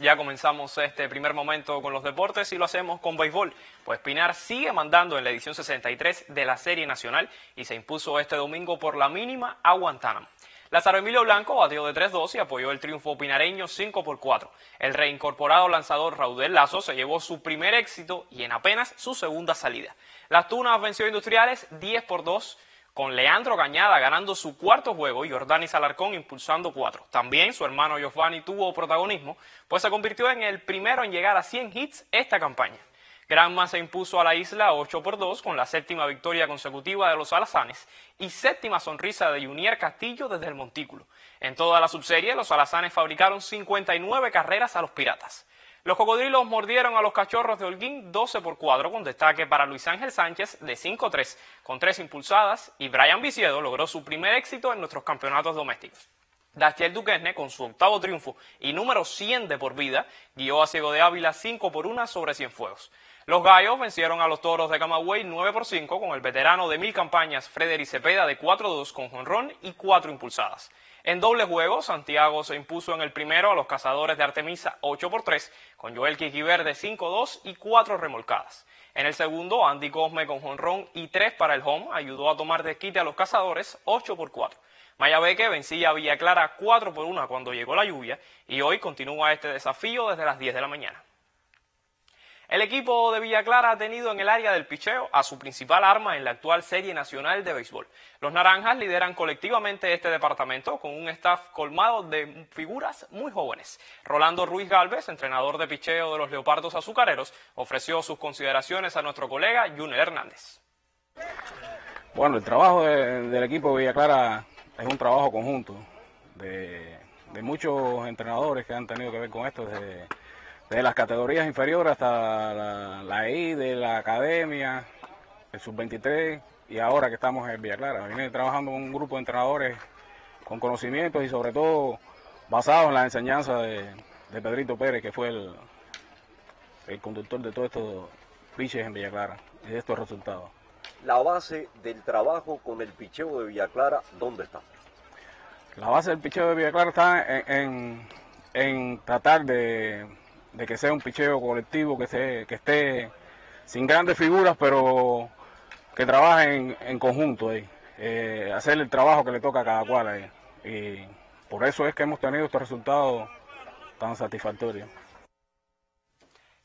Ya comenzamos este primer momento con los deportes y lo hacemos con béisbol, pues Pinar sigue mandando en la edición 63 de la Serie Nacional y se impuso este domingo por la mínima a Guantánamo. Lázaro Emilio Blanco batió de 3-2 y apoyó el triunfo pinareño 5 por 4. El reincorporado lanzador Raudel Lazo se llevó su primer éxito y en apenas su segunda salida. Las Tunas venció Industriales 10 por 2 con Leandro Cañada ganando su cuarto juego y Jordanis Alarcón impulsando cuatro. También su hermano Giovanni tuvo protagonismo, pues se convirtió en el primero en llegar a 100 hits esta campaña. Granma se impuso a la isla 8 por 2 con la séptima victoria consecutiva de los alazanes y séptima sonrisa de Junior Castillo desde el montículo. En toda la subserie, los alazanes fabricaron 59 carreras a los piratas. Los cocodrilos mordieron a los cachorros de Holguín 12 por 4 con destaque para Luis Ángel Sánchez de 5-3 con 3 impulsadas y Brian Viciedo logró su primer éxito en nuestros campeonatos domésticos. Dastiel Duquesne, con su octavo triunfo y número 100 de por vida, guió a Ciego de Ávila 5 por 1 sobre Cienfuegos. Los Gallos vencieron a los Toros de Camagüey 9 por 5 con el veterano de mil campañas Frederic Cepeda de 4-2 con jonrón y 4 impulsadas. En doble juego, Santiago se impuso en el primero a los cazadores de Artemisa 8 por 3, con Joel Quiquiver de 5-2 y 4 remolcadas. En el segundo, Andy Cosme con jonrón y 3 para el home ayudó a tomar desquite a los cazadores 8 por 4. Mayabeque vencía a Villa Clara 4 por 1 cuando llegó la lluvia y hoy continúa este desafío desde las 10 de la mañana. El equipo de Villa Clara ha tenido en el área del picheo a su principal arma en la actual Serie Nacional de Béisbol. Los Naranjas lideran colectivamente este departamento con un staff colmado de figuras muy jóvenes. Rolando Ruiz Galvez, entrenador de picheo de los Leopardos Azucareros, ofreció sus consideraciones a nuestro colega Junior Hernández. Bueno, el trabajo del equipo de Villa Clara es un trabajo conjunto de, de muchos entrenadores que han tenido que ver con esto desde de las categorías inferiores hasta la, la I, de la academia, el sub-23 y ahora que estamos en Villa Clara. Viene trabajando con un grupo de entrenadores con conocimientos y sobre todo basados en la enseñanza de, Pedrito Pérez, que fue el, el conductor de todos estos piches en Villa Clara y de estos resultados. La base del trabajo con el picheo de Villa Clara, ¿dónde está? La base del picheo de Villa Clara está en, en tratar de de que sea un picheo colectivo, que, se, que esté sin grandes figuras, pero que trabaje en, conjunto ahí, eh, hacer el trabajo que le toca a cada cual ahí. Y por eso es que hemos tenido estos resultados tan satisfactorios.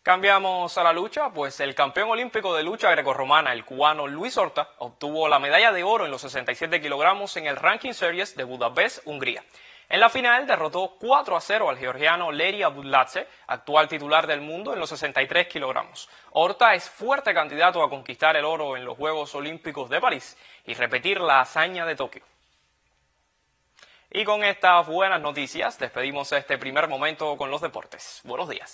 Cambiamos a la lucha, pues el campeón olímpico de lucha grecorromana, el cubano Luis Horta, obtuvo la medalla de oro en los 67 kilogramos en el Ranking Series de Budapest, Hungría. En la final derrotó 4 a 0 al georgiano Leri Abudladze, actual titular del mundo en los 63 kilogramos. Horta es fuerte candidato a conquistar el oro en los Juegos Olímpicos de París y repetir la hazaña de Tokio. Y con estas buenas noticias despedimos este primer momento con los deportes. Buenos días.